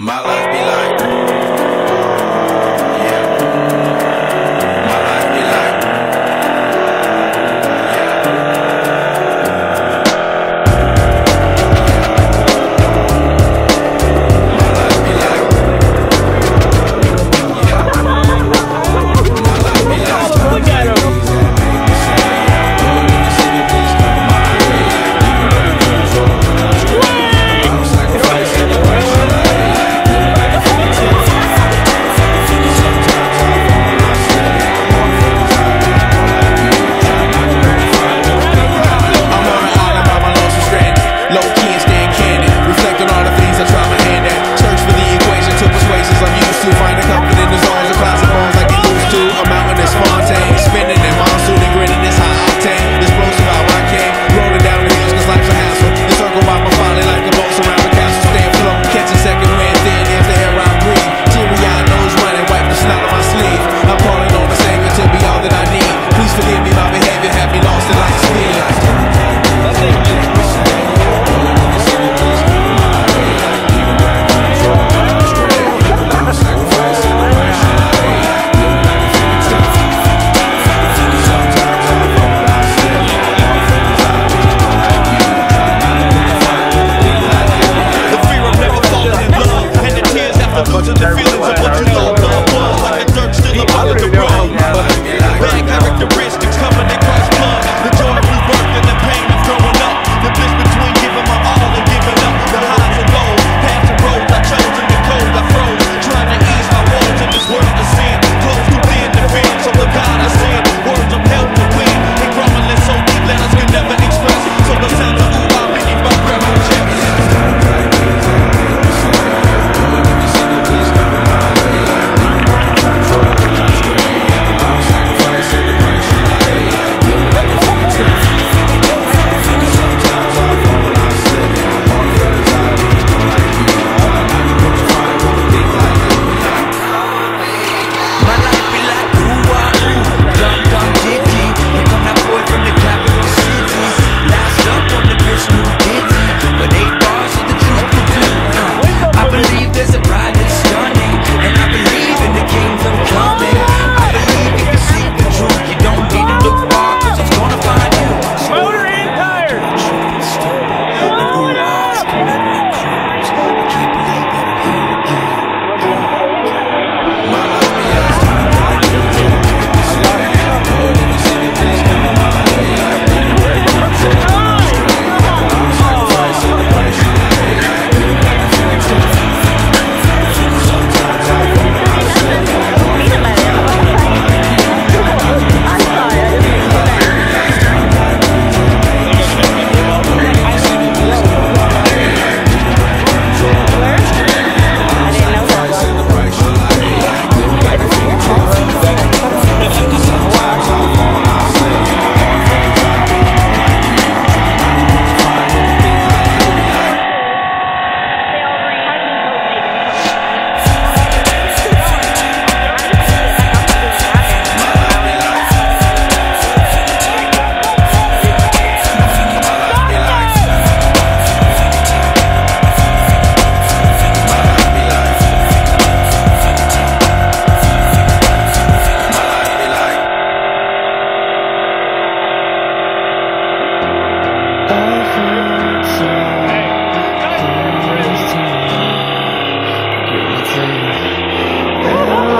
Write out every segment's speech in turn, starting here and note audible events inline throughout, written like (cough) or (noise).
My life be like,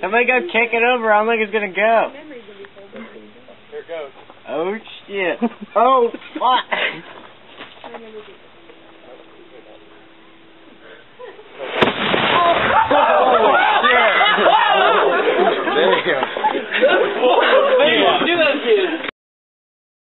Somebody go kick it over. I don't think it's gonna go. Here it goes. Oh shit. (laughs) Oh (laughs) fuck.